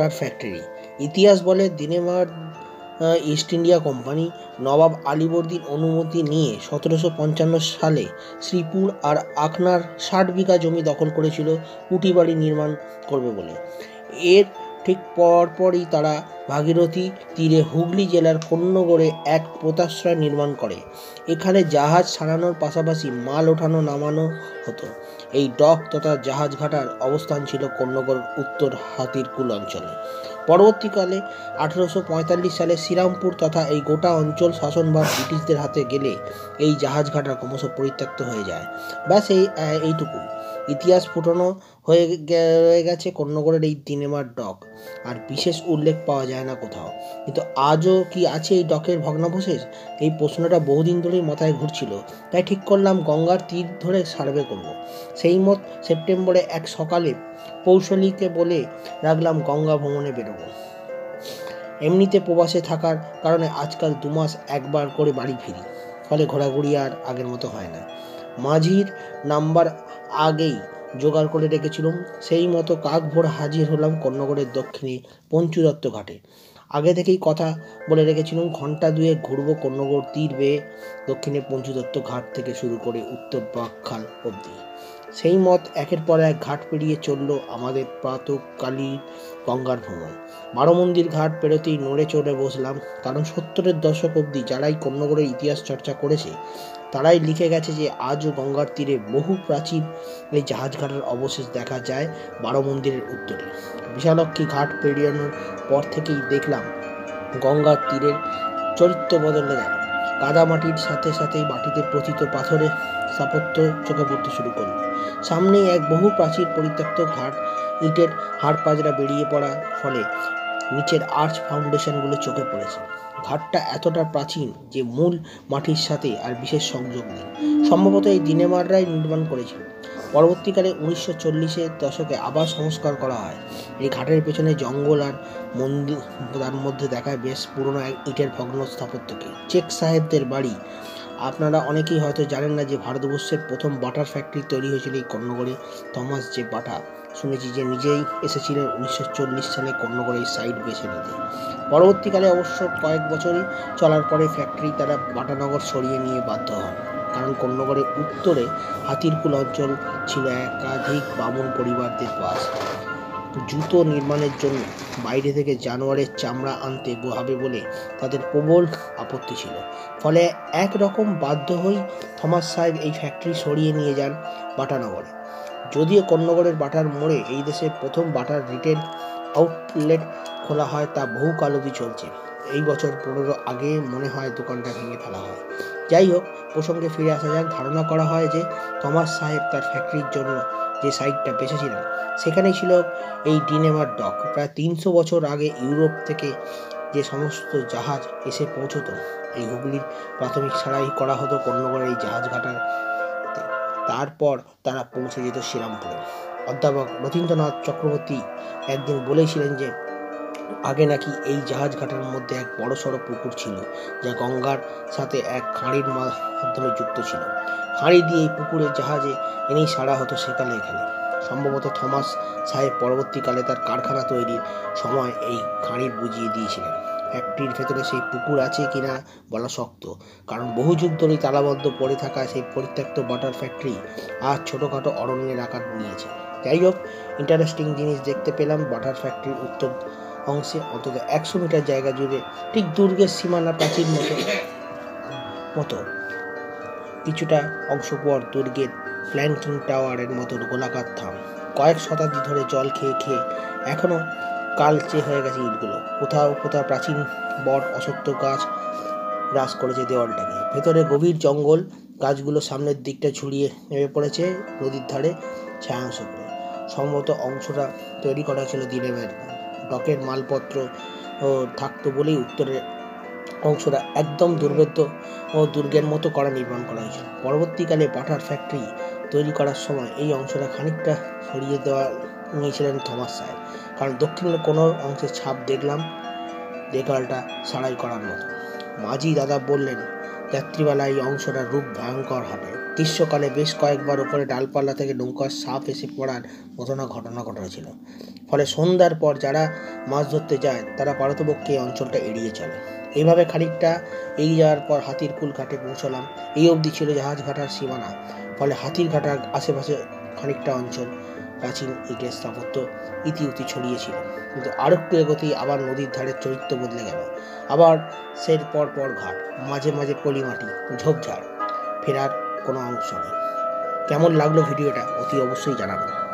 Butter factory ইতিহাস বলে দিনেমার ইস্ট ইন্ডিয়া কোম্পানি নবাব আলীবর্দীর অনুমতি নিয়ে সতেরোশো পঞ্চান্ন সালে শ্রীপুর আর আখনার ষাট বিঘা জমি দখল করেছিল কুটি বাড়ি নির্মাণ করবে বলে। এর ঠিক পরপরই তারা ভাগীরথী তীরে হুগলি জেলার কন্যগড়ে এক পোতাশ্রয় নির্মাণ করে। এখানে জাহাজ ছাড়ানোর পাশাপাশি মাল ওঠানো, নামানো হতো। এই ডক তথা জাহাজ ঘাটার অবস্থান ছিল কন্যগড় উত্তর হাতিরকুল অঞ্চলে। পরবর্তীকালে আঠেরোশো সালে শ্রীরামপুর তথা এই গোটা অঞ্চল শাসনভার ব্রিটিশদের হাতে গেলে এই জাহাজ ঘাটা ক্রমশ পরিত্যক্ত হয়ে যায়। ব্যাস এই এইটুকুই। ইতিহাস ফুটানো হয়ে রয়ে গেছে কন্যগড়ের এই দিনেমার ডক। আর বিশেষ উল্লেখ পাওয়া যায় না কোথাও। কিন্তু আজও কি আছে এই ডকের ভগ্নাবশেষ? এই প্রশ্নটা বহুদিন ধরেই মাথায় ঘুরছিল। তাই ঠিক করলাম গঙ্গার তীর ধরে সার্ভে করব। সেই মত সেপ্টেম্বরে এক সকালে কৌশলীকে বলে রাখলাম গঙ্গা ভ্রমণে বেরোবো। এমনিতে প্রবাসে থাকার কারণে আজকাল দু মাস একবার করে বাড়ি ফিরি। ফলে ঘোরাঘুরি আর আগের মতো হয় না। মাঝির নাম্বার আগেই জোগাড় করে রেখেছিলাম। সেই মতো কাক ভোর হাজির হলাম কন্যগড়ের দক্ষিণে পঞ্চুদত্ত ঘাটে। আগে থেকেই কথা বলে রেখেছিলাম ঘণ্টা দুয়ে ঘুরবো কন্যগড় তীর বেয়ে দক্ষিণে পঞ্চুদত্ত ঘাট থেকে শুরু করে উত্তর বাকখাল অবধি। সেই মত একের পর এক ঘাট পেরিয়ে চলল আমাদের প্রাতকালী গঙ্গার ভ্রমণ। বারো মন্দির ঘাট পেরোতেই নড়ে চড়ে বসলাম। কারণ সত্তরের দশক অবধি যারাই কন্যগড়ের ইতিহাস চর্চা করেছে তারাই লিখে গেছে যে আজও গঙ্গার তীরে বহু প্রাচীন এই জাহাজ ঘাটের অবশেষ দেখা যায় বারো মন্দিরের উত্তরে। বিশালক্ষী ঘাট পেরিয়ানোর পর থেকেই দেখলাম গঙ্গার তীরের চরিত্র বদলে গেল। কাদামাটির সাথে সাথেই মাটিতে প্রথিত পাথরে স্থাপত্য চোখে পড়তে শুরু করল। সামনেই এক বহু প্রাচীর পরিত্যক্ত ঘাট ইটের হাড় পাজরা বেরিয়ে পড়ার ফলে নিচের আর্চ ফাউন্ডেশনগুলো চোখে পড়েছে। ঘাটটা এতটা প্রাচীন যে মূল মাটির সাথে আর বিশেষ সংযোগ নেই। সম্ভবত এই দিনেমাররাই নির্মাণ করেছিল। পরবর্তীকালে উনিশশো চল্লিশের দশকে আবার সংস্কার করা হয়। এই ঘাটের পেছনে জঙ্গল আর মন্দির, তার মধ্যে দেখায় বেশ পুরনো এক ইটের ভগ্ন স্থাপত্যকে চেক সাহেবদের বাড়ি। আপনারা অনেকেই হয়তো জানেন না যে ভারতবর্ষের প্রথম বাটার ফ্যাক্টরি তৈরি হয়েছিল এই কর্ণগড়ে, থমাস যে বাটা শুনেছি যে নিজেই এসেছিলেন উনিশশো চল্লিশ সালে কর্ণগড়ে এই সাইট বেছে নিতে। পরবর্তীকালে অবশ্য কয়েক বছরই চলার পরে ফ্যাক্টরি তারা বাটানগর সরিয়ে নিয়ে বাধ্য হন। কারণ কন্যগড়ের উত্তরে হাতিরকুল অঞ্চল ছিল একাধিক বামুন পরিবারদের বাস জুতো নির্মাণের জন্য বাইরে থেকে জানোয়ারের চামড়া আনতে হবে বলে তাদের প্রবল আপত্তি ছিল। ফলে একরকম বাধ্য হয়ে থমাস সাহেব এই ফ্যাক্টরি সরিয়ে নিয়ে যান বাটানগরে। যদিও কন্যগড়ের বাটার মোড়ে এই দেশের প্রথম বাটার রিটেল আউটলেট খোলা হয়, তা বহু কাল অবধি চলছে। এই বছর পনেরো আগে মনে হয় দোকানটা ভেঙে ফেলা হয়। যাই হোক, প্রসঙ্গে ফিরে আসা যাক। ধারণা করা হয় যে থমাস সাহেব তার ফ্যাক্টরির জন্য যে সাইটটা বেঁচেছিলেন সেখানেই ছিল এই ডিনেমার ডক। প্রায় তিনশো বছর আগে ইউরোপ থেকে যে সমস্ত জাহাজ এসে পৌঁছতো, এই হুগলির প্রাথমিক ছাড়াই করা হতো কন্যগড়ের এই জাহাজ ঘাটার তারপর তারা পৌঁছে যেত শ্রীরামপুরে। অধ্যাপক রথীন্দ্রনাথ চক্রবর্তী একদিন বলেছিলেন যে, আগে নাকি এই জাহাজ ঘাটের মধ্যে এক বড় সড়ো পুকুর ছিল, যা গঙ্গার সাথে এক খাঁড়ির মাধ্যমে যুক্ত ছিল। খাঁড়ি দিয়ে এই পুকুরের জাহাজে এনেই সারা হতো সেকালে এখানে। সম্ভবত থমাস সাহেব পরবর্তীকালে তার কারখানা তৈরির সময় এই খাঁড়ি বুঝিয়ে দিয়েছিলেন। ফ্যাক্টরির ভেতরে সেই পুকুর আছে কিনা বলা শক্ত। কারণ বহু যুগ ধরেই তালাবদ্ধ পড়ে থাকা সেই পরিত্যক্ত বাটার ফ্যাক্টরি আর ছোটোখাটো অরণ্যের আকার নিয়েছে যাই হোক ইন্টারেস্টিং জিনিস দেখতে পেলাম বাটার ফ্যাক্টরির উত্তর অংশে অন্তত একশো মিটার জায়গা জুড়ে, ঠিক দুর্গের সীমানা প্রাচীর মতো মতো কিছুটা অংশ পর দুর্গের প্ল্যাঙ্কিং টাওয়ারের মতো গোলাকার থাম। কয়েক শতাব্দী ধরে জল খেয়ে খেয়ে এখনও কালচে হয়ে গেছে ইটগুলো কোথাও কোথাও প্রাচীন বট, অসত্য গাছ গ্রাস করেছে দেওয়ালটাকে। ভেতরে গভীর জঙ্গল, গাছগুলো সামনের দিকটা ঝুড়িয়ে নেমে পড়েছে নদীর ধারে ছায়াংশ করে সম্ভবত অংশটা তৈরি করা ছিল দিনের ডকের মালপত্র থাকতো বলেই উত্তরের অংশটা একদম দুর্ভেদ্য ও দুর্গের মতো করা নির্মাণ করা হয়েছিল। পরবর্তীকালে বাটার ফ্যাক্টরি তৈরি করার সময় এই অংশটা খানিকটা সরিয়ে দেওয়া নিয়েছিলেন থমাস সাহেব কারণ দক্ষিণের কোনো অংশের ছাপ দেখলাম দেখালটা সারাই করার মতো। মাঝি দাদা বললেন যাত্রীবেলা এই অংশটার রূপ ভয়ঙ্কর হবে। গ্রীষ্মকালে বেশ কয়েকবার ওপরে ডালপাল্লা থেকে নৌকার সাপ এসে পড়ার ঘটনা ঘটনা ঘটেছিল। ফলে সন্ধ্যার পর যারা মাছ ধরতে যায়, তারা পারতপক্ষে এই অঞ্চলটা এড়িয়ে চলে। এইভাবে খানিকটা এগিয়ে যাওয়ার পর হাতির কুল ঘাটে পৌঁছলাম। এই অবধি ছিল জাহাজ ঘাটার সীমানা। ফলে হাতির ঘাটার আশেপাশে খানিকটা অঞ্চল প্রাচীন ইটের স্থাপত্য ইতিউতি ছড়িয়েছিল। কিন্তু আর একটু এগোতেই আবার নদীর ধারে চরিত্র বদলে গেল। আবার সের পর পর ঘাট, মাঝে মাঝে পলিমাটি, ঝোপঝাড়, ফেরার কোনো অংশ নেই। কেমন লাগল ভিডিওটা অতি অবশ্যই জানাবেন।